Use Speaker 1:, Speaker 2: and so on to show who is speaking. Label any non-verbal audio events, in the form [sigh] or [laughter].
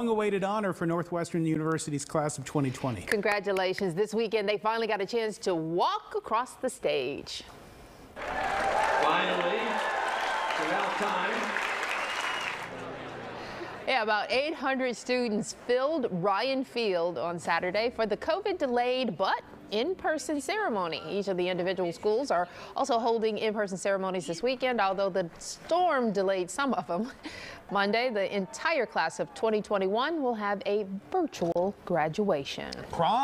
Speaker 1: Long-awaited honor for Northwestern University's class of 2020.
Speaker 2: Congratulations. This weekend, they finally got a chance to walk across the stage.
Speaker 3: Finally, about time.
Speaker 2: Yeah, about 800 students filled Ryan Field on Saturday for the COVID delayed but in-person ceremony. Each of the individual schools are also holding in-person ceremonies this weekend, although the storm delayed some of them. [laughs] Monday, the entire class of 2021 will have a virtual graduation.
Speaker 1: Prom